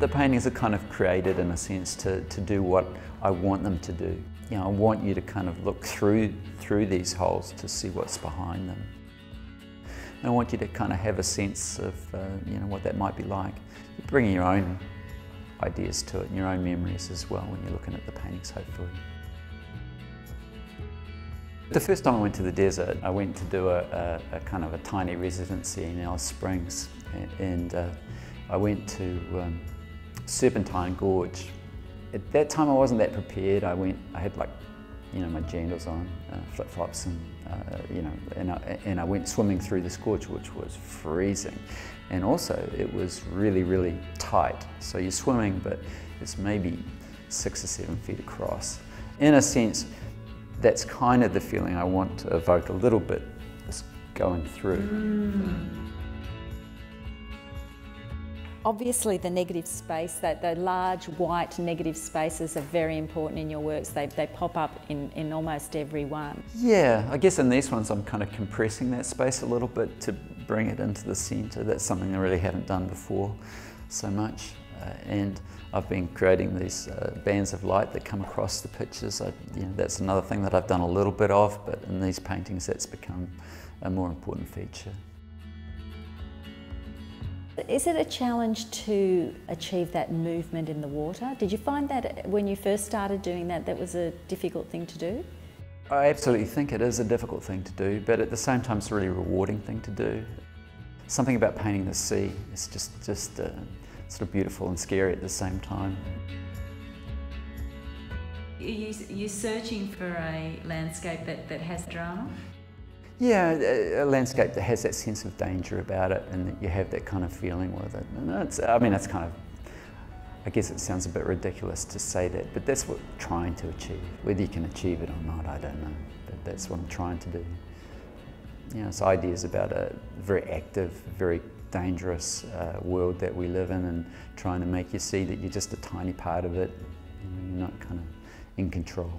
The paintings are kind of created in a sense to, to do what I want them to do. You know, I want you to kind of look through, through these holes to see what's behind them. And I want you to kind of have a sense of uh, you know, what that might be like. You're bringing your own ideas to it and your own memories as well when you're looking at the paintings, hopefully. The first time I went to the desert, I went to do a, a, a kind of a tiny residency in Alice Springs and uh, I went to um, Serpentine Gorge. At that time I wasn't that prepared. I went, I had like, you know, my jandals on, uh, flip-flops and, uh, you know, and I, and I went swimming through this gorge which was freezing. And also it was really, really tight. So you're swimming but it's maybe six or seven feet across. In a sense, that's kind of the feeling I want to evoke a little bit, just going through. Mm. Obviously the negative space, that the large white negative spaces are very important in your works. They, they pop up in, in almost every one. Yeah, I guess in these ones I'm kind of compressing that space a little bit to bring it into the centre. That's something I really haven't done before so much. Uh, and I've been creating these uh, bands of light that come across the pictures. I, you know, that's another thing that I've done a little bit of, but in these paintings that's become a more important feature. Is it a challenge to achieve that movement in the water? Did you find that when you first started doing that, that was a difficult thing to do? I absolutely think it is a difficult thing to do, but at the same time it's a really rewarding thing to do. Something about painting the sea is just, just uh, sort of beautiful and scary at the same time. You're searching for a landscape that, that has drama? Yeah, a, landscape that has that sense of danger about it and that you have that kind of feeling with it. And it's, I mean, that's kind of, I guess it sounds a bit ridiculous to say that, but that's what I'm trying to achieve. Whether you can achieve it or not, I don't know, but that's what I'm trying to do. You know, it's ideas about a very active, very dangerous uh, world that we live in and trying to make you see that you're just a tiny part of it, you know, you're not kind of in control.